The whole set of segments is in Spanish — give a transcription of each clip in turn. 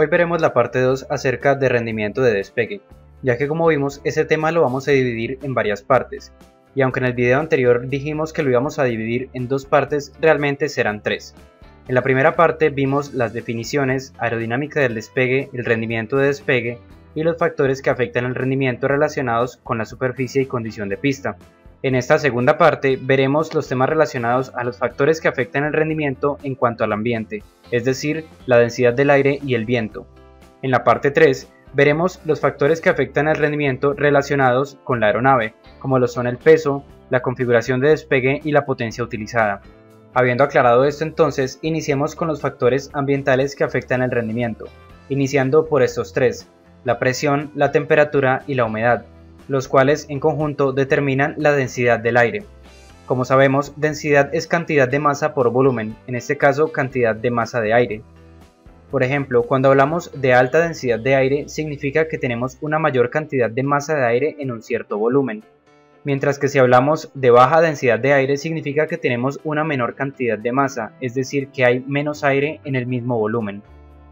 Hoy veremos la parte 2 acerca de rendimiento de despegue, ya que como vimos ese tema lo vamos a dividir en varias partes, y aunque en el video anterior dijimos que lo íbamos a dividir en dos partes, realmente serán tres. En la primera parte vimos las definiciones, aerodinámica del despegue, el rendimiento de despegue y los factores que afectan el rendimiento relacionados con la superficie y condición de pista. En esta segunda parte veremos los temas relacionados a los factores que afectan el rendimiento en cuanto al ambiente, es decir, la densidad del aire y el viento. En la parte 3 veremos los factores que afectan el rendimiento relacionados con la aeronave, como lo son el peso, la configuración de despegue y la potencia utilizada. Habiendo aclarado esto entonces, iniciemos con los factores ambientales que afectan el rendimiento, iniciando por estos tres, la presión, la temperatura y la humedad, los cuales en conjunto determinan la densidad del aire. Como sabemos, densidad es cantidad de masa por volumen, en este caso cantidad de masa de aire. Por ejemplo, cuando hablamos de alta densidad de aire, significa que tenemos una mayor cantidad de masa de aire en un cierto volumen, mientras que si hablamos de baja densidad de aire, significa que tenemos una menor cantidad de masa, es decir, que hay menos aire en el mismo volumen.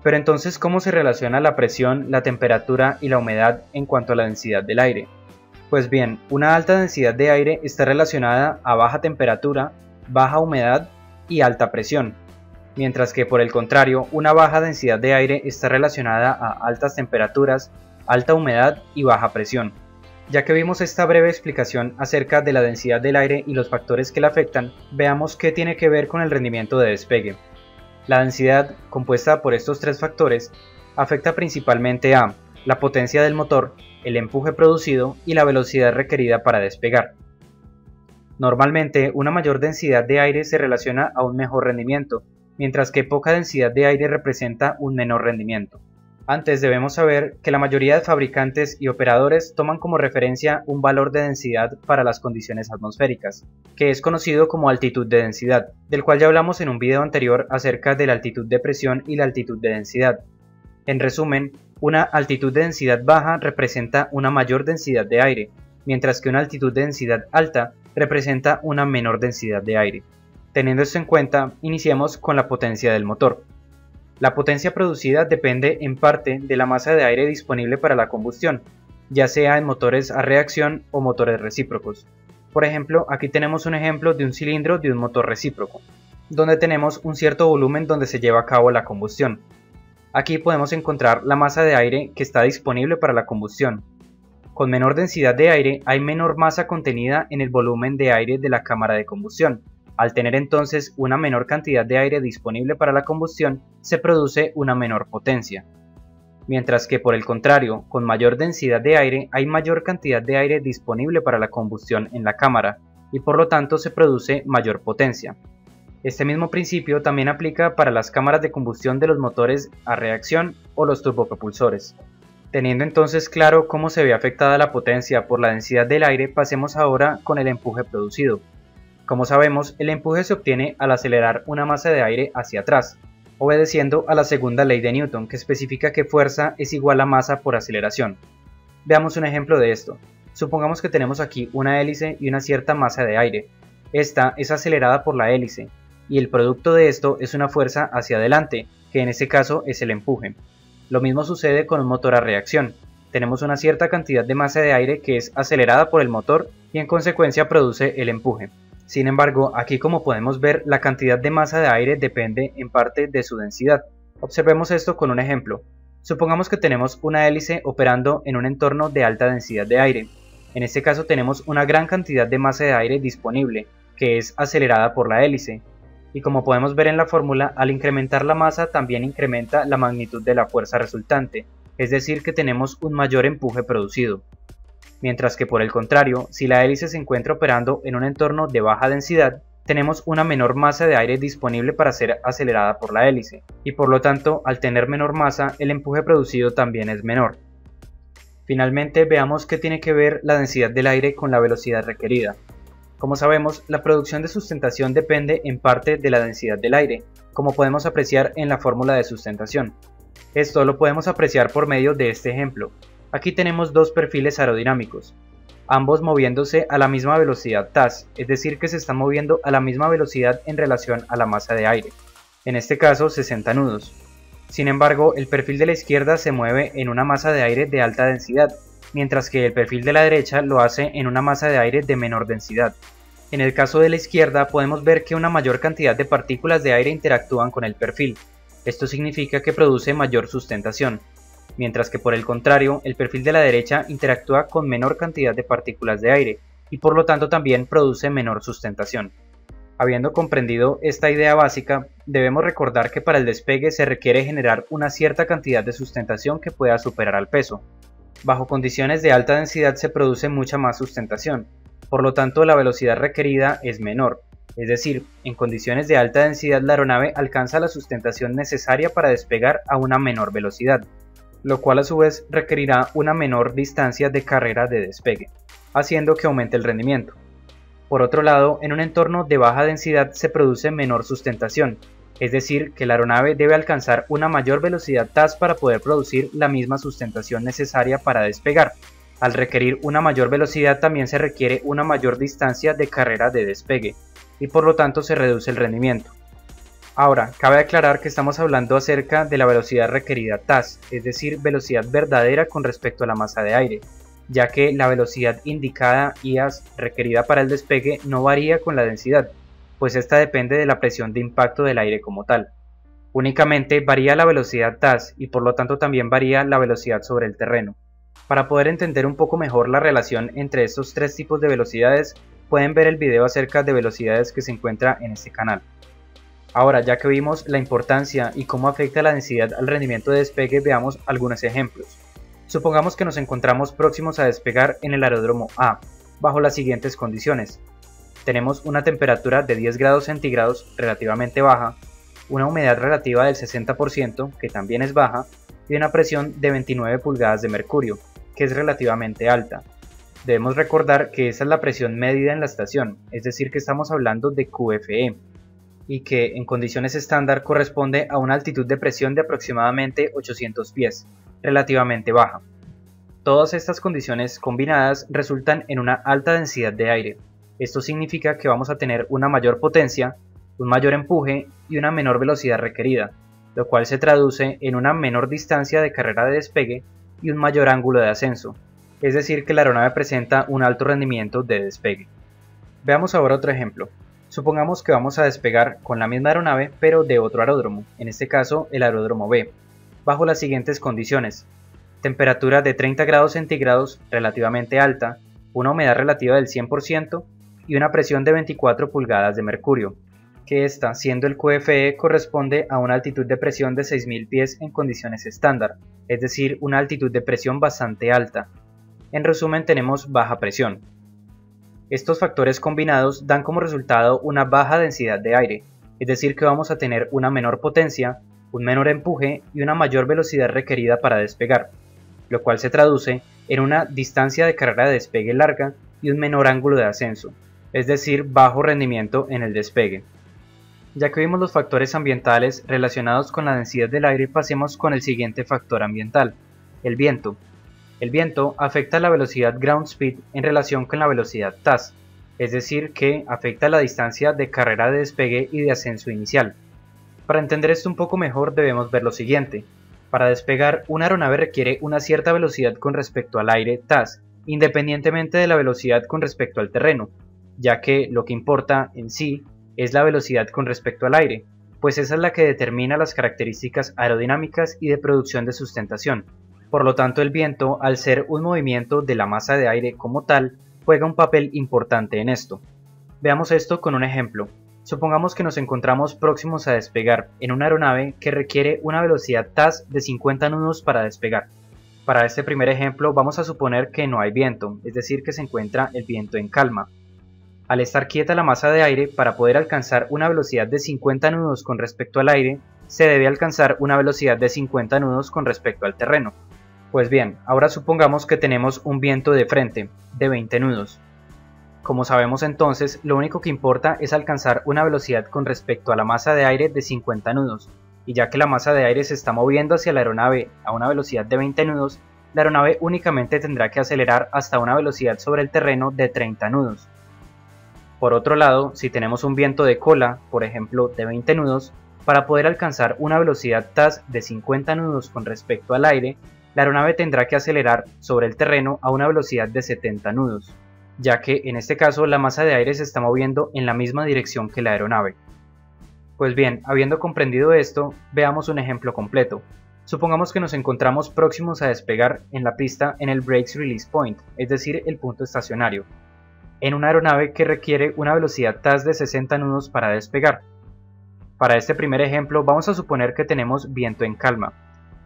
Pero entonces, ¿cómo se relaciona la presión, la temperatura y la humedad en cuanto a la densidad del aire? Pues bien, una alta densidad de aire está relacionada a baja temperatura, baja humedad y alta presión, mientras que por el contrario, una baja densidad de aire está relacionada a altas temperaturas, alta humedad y baja presión. Ya que vimos esta breve explicación acerca de la densidad del aire y los factores que la afectan, veamos qué tiene que ver con el rendimiento de despegue. La densidad, compuesta por estos tres factores, afecta principalmente a la potencia del motor, el empuje producido y la velocidad requerida para despegar. Normalmente, una mayor densidad de aire se relaciona a un mejor rendimiento, mientras que poca densidad de aire representa un menor rendimiento. Antes debemos saber que la mayoría de fabricantes y operadores toman como referencia un valor de densidad para las condiciones atmosféricas, que es conocido como altitud de densidad, del cual ya hablamos en un video anterior acerca de la altitud de presión y la altitud de densidad. En resumen, una altitud de densidad baja representa una mayor densidad de aire, mientras que una altitud de densidad alta representa una menor densidad de aire. Teniendo esto en cuenta, iniciemos con la potencia del motor. La potencia producida depende en parte de la masa de aire disponible para la combustión, ya sea en motores a reacción o motores recíprocos. Por ejemplo, aquí tenemos un ejemplo de un cilindro de un motor recíproco, donde tenemos un cierto volumen donde se lleva a cabo la combustión, Aquí podemos encontrar la masa de aire que está disponible para la combustión. Con menor densidad de aire hay menor masa contenida en el volumen de aire de la cámara de combustión. Al tener entonces una menor cantidad de aire disponible para la combustión, se produce una menor potencia. Mientras que por el contrario, con mayor densidad de aire hay mayor cantidad de aire disponible para la combustión en la cámara, y por lo tanto se produce mayor potencia. Este mismo principio también aplica para las cámaras de combustión de los motores a reacción o los turbopropulsores. Teniendo entonces claro cómo se ve afectada la potencia por la densidad del aire, pasemos ahora con el empuje producido. Como sabemos, el empuje se obtiene al acelerar una masa de aire hacia atrás, obedeciendo a la segunda ley de Newton, que especifica que fuerza es igual a masa por aceleración. Veamos un ejemplo de esto. Supongamos que tenemos aquí una hélice y una cierta masa de aire. Esta es acelerada por la hélice, y el producto de esto es una fuerza hacia adelante, que en este caso es el empuje. Lo mismo sucede con un motor a reacción. Tenemos una cierta cantidad de masa de aire que es acelerada por el motor y en consecuencia produce el empuje. Sin embargo, aquí como podemos ver, la cantidad de masa de aire depende en parte de su densidad. Observemos esto con un ejemplo. Supongamos que tenemos una hélice operando en un entorno de alta densidad de aire. En este caso tenemos una gran cantidad de masa de aire disponible, que es acelerada por la hélice, y como podemos ver en la fórmula, al incrementar la masa también incrementa la magnitud de la fuerza resultante, es decir que tenemos un mayor empuje producido. Mientras que por el contrario, si la hélice se encuentra operando en un entorno de baja densidad, tenemos una menor masa de aire disponible para ser acelerada por la hélice, y por lo tanto, al tener menor masa, el empuje producido también es menor. Finalmente, veamos qué tiene que ver la densidad del aire con la velocidad requerida. Como sabemos, la producción de sustentación depende en parte de la densidad del aire, como podemos apreciar en la fórmula de sustentación. Esto lo podemos apreciar por medio de este ejemplo. Aquí tenemos dos perfiles aerodinámicos, ambos moviéndose a la misma velocidad TAS, es decir que se están moviendo a la misma velocidad en relación a la masa de aire, en este caso 60 nudos. Sin embargo, el perfil de la izquierda se mueve en una masa de aire de alta densidad, mientras que el perfil de la derecha lo hace en una masa de aire de menor densidad. En el caso de la izquierda podemos ver que una mayor cantidad de partículas de aire interactúan con el perfil. Esto significa que produce mayor sustentación, mientras que por el contrario, el perfil de la derecha interactúa con menor cantidad de partículas de aire, y por lo tanto también produce menor sustentación. Habiendo comprendido esta idea básica, debemos recordar que para el despegue se requiere generar una cierta cantidad de sustentación que pueda superar al peso. Bajo condiciones de alta densidad se produce mucha más sustentación, por lo tanto la velocidad requerida es menor, es decir, en condiciones de alta densidad la aeronave alcanza la sustentación necesaria para despegar a una menor velocidad, lo cual a su vez requerirá una menor distancia de carrera de despegue, haciendo que aumente el rendimiento. Por otro lado, en un entorno de baja densidad se produce menor sustentación, es decir, que la aeronave debe alcanzar una mayor velocidad TAS para poder producir la misma sustentación necesaria para despegar, al requerir una mayor velocidad también se requiere una mayor distancia de carrera de despegue, y por lo tanto se reduce el rendimiento. Ahora, cabe aclarar que estamos hablando acerca de la velocidad requerida TAS, es decir, velocidad verdadera con respecto a la masa de aire, ya que la velocidad indicada IAS requerida para el despegue no varía con la densidad, pues esta depende de la presión de impacto del aire como tal. Únicamente varía la velocidad TAS y por lo tanto también varía la velocidad sobre el terreno. Para poder entender un poco mejor la relación entre estos tres tipos de velocidades, pueden ver el video acerca de velocidades que se encuentra en este canal. Ahora, ya que vimos la importancia y cómo afecta la densidad al rendimiento de despegue, veamos algunos ejemplos. Supongamos que nos encontramos próximos a despegar en el aeródromo A, bajo las siguientes condiciones. Tenemos una temperatura de 10 grados centígrados relativamente baja, una humedad relativa del 60%, que también es baja, y una presión de 29 pulgadas de mercurio, que es relativamente alta. Debemos recordar que esa es la presión medida en la estación, es decir que estamos hablando de QFE, y que en condiciones estándar corresponde a una altitud de presión de aproximadamente 800 pies, relativamente baja. Todas estas condiciones combinadas resultan en una alta densidad de aire. Esto significa que vamos a tener una mayor potencia, un mayor empuje y una menor velocidad requerida, lo cual se traduce en una menor distancia de carrera de despegue y un mayor ángulo de ascenso, es decir que la aeronave presenta un alto rendimiento de despegue. Veamos ahora otro ejemplo. Supongamos que vamos a despegar con la misma aeronave pero de otro aeródromo, en este caso el aeródromo B, bajo las siguientes condiciones. Temperatura de 30 grados centígrados relativamente alta, una humedad relativa del 100% y una presión de 24 pulgadas de mercurio, que esta, siendo el QFE, corresponde a una altitud de presión de 6.000 pies en condiciones estándar, es decir, una altitud de presión bastante alta. En resumen, tenemos baja presión. Estos factores combinados dan como resultado una baja densidad de aire, es decir, que vamos a tener una menor potencia, un menor empuje y una mayor velocidad requerida para despegar, lo cual se traduce en una distancia de carrera de despegue larga y un menor ángulo de ascenso, es decir, bajo rendimiento en el despegue. Ya que vimos los factores ambientales relacionados con la densidad del aire, pasemos con el siguiente factor ambiental, el viento. El viento afecta la velocidad ground speed en relación con la velocidad TAS, es decir, que afecta la distancia de carrera de despegue y de ascenso inicial. Para entender esto un poco mejor debemos ver lo siguiente. Para despegar, una aeronave requiere una cierta velocidad con respecto al aire TAS, independientemente de la velocidad con respecto al terreno, ya que lo que importa en sí es la velocidad con respecto al aire, pues esa es la que determina las características aerodinámicas y de producción de sustentación. Por lo tanto, el viento, al ser un movimiento de la masa de aire como tal, juega un papel importante en esto. Veamos esto con un ejemplo. Supongamos que nos encontramos próximos a despegar en una aeronave que requiere una velocidad TAS de 50 nudos para despegar. Para este primer ejemplo vamos a suponer que no hay viento, es decir que se encuentra el viento en calma. Al estar quieta la masa de aire, para poder alcanzar una velocidad de 50 nudos con respecto al aire, se debe alcanzar una velocidad de 50 nudos con respecto al terreno. Pues bien, ahora supongamos que tenemos un viento de frente, de 20 nudos. Como sabemos entonces, lo único que importa es alcanzar una velocidad con respecto a la masa de aire de 50 nudos, y ya que la masa de aire se está moviendo hacia la aeronave a una velocidad de 20 nudos, la aeronave únicamente tendrá que acelerar hasta una velocidad sobre el terreno de 30 nudos. Por otro lado, si tenemos un viento de cola, por ejemplo de 20 nudos, Para poder alcanzar una velocidad TAS de 50 nudos con respecto al aire, la aeronave tendrá que acelerar sobre el terreno a una velocidad de 70 nudos, ya que en este caso la masa de aire se está moviendo en la misma dirección que la aeronave. Pues bien, habiendo comprendido esto, veamos un ejemplo completo. Supongamos que nos encontramos próximos a despegar en la pista en el Brakes Release Point, es decir, el punto estacionario, en una aeronave que requiere una velocidad TAS de 60 nudos para despegar. Para este primer ejemplo vamos a suponer que tenemos viento en calma.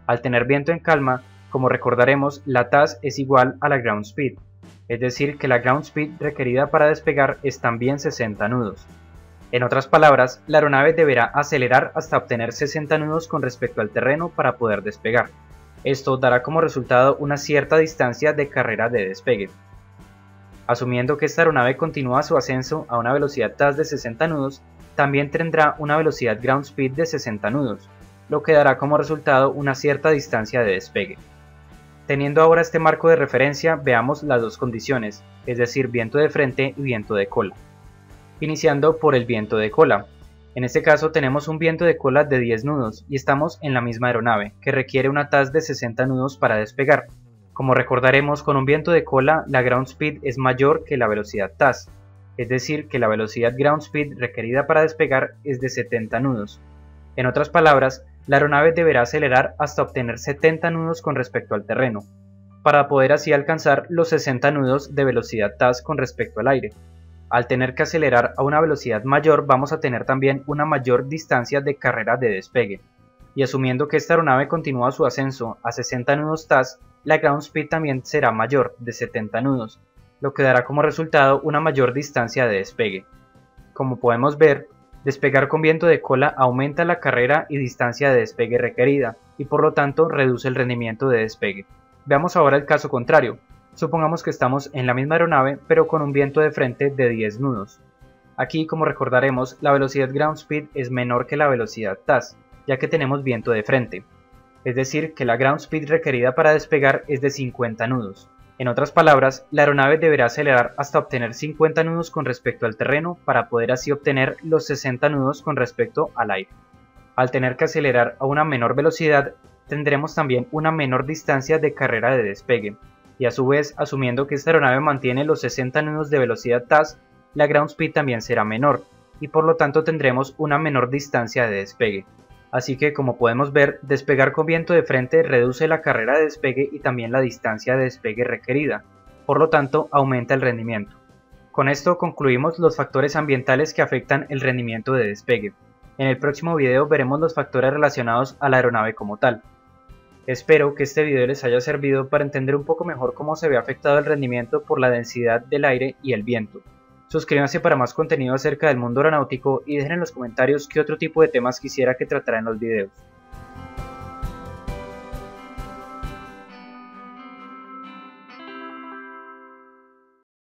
Al tener viento en calma, como recordaremos, la TAS es igual a la ground speed, es decir que la ground speed requerida para despegar es también 60 nudos. En otras palabras, la aeronave deberá acelerar hasta obtener 60 nudos con respecto al terreno para poder despegar. Esto dará como resultado una cierta distancia de carrera de despegue. Asumiendo que esta aeronave continúa su ascenso a una velocidad TAS de 60 nudos, también tendrá una velocidad ground speed de 60 nudos, lo que dará como resultado una cierta distancia de despegue. Teniendo ahora este marco de referencia, veamos las dos condiciones, es decir, viento de frente y viento de cola iniciando por el viento de cola. En este caso tenemos un viento de cola de 10 nudos y estamos en la misma aeronave, que requiere una TAS de 60 nudos para despegar. Como recordaremos, con un viento de cola la ground speed es mayor que la velocidad TAS, es decir, que la velocidad ground speed requerida para despegar es de 70 nudos. En otras palabras, la aeronave deberá acelerar hasta obtener 70 nudos con respecto al terreno, para poder así alcanzar los 60 nudos de velocidad TAS con respecto al aire. Al tener que acelerar a una velocidad mayor vamos a tener también una mayor distancia de carrera de despegue. Y asumiendo que esta aeronave continúa su ascenso a 60 nudos TAS, la ground speed también será mayor, de 70 nudos, lo que dará como resultado una mayor distancia de despegue. Como podemos ver, despegar con viento de cola aumenta la carrera y distancia de despegue requerida, y por lo tanto reduce el rendimiento de despegue. Veamos ahora el caso contrario, Supongamos que estamos en la misma aeronave pero con un viento de frente de 10 nudos. Aquí, como recordaremos, la velocidad ground speed es menor que la velocidad TAS, ya que tenemos viento de frente. Es decir, que la ground speed requerida para despegar es de 50 nudos. En otras palabras, la aeronave deberá acelerar hasta obtener 50 nudos con respecto al terreno para poder así obtener los 60 nudos con respecto al aire. Al tener que acelerar a una menor velocidad, tendremos también una menor distancia de carrera de despegue, y a su vez, asumiendo que esta aeronave mantiene los 60 nudos de velocidad TAS, la ground speed también será menor, y por lo tanto tendremos una menor distancia de despegue. Así que como podemos ver, despegar con viento de frente reduce la carrera de despegue y también la distancia de despegue requerida, por lo tanto aumenta el rendimiento. Con esto concluimos los factores ambientales que afectan el rendimiento de despegue. En el próximo video veremos los factores relacionados a la aeronave como tal. Espero que este video les haya servido para entender un poco mejor cómo se ve afectado el rendimiento por la densidad del aire y el viento. Suscríbanse para más contenido acerca del mundo aeronáutico y dejen en los comentarios qué otro tipo de temas quisiera que tratara en los videos.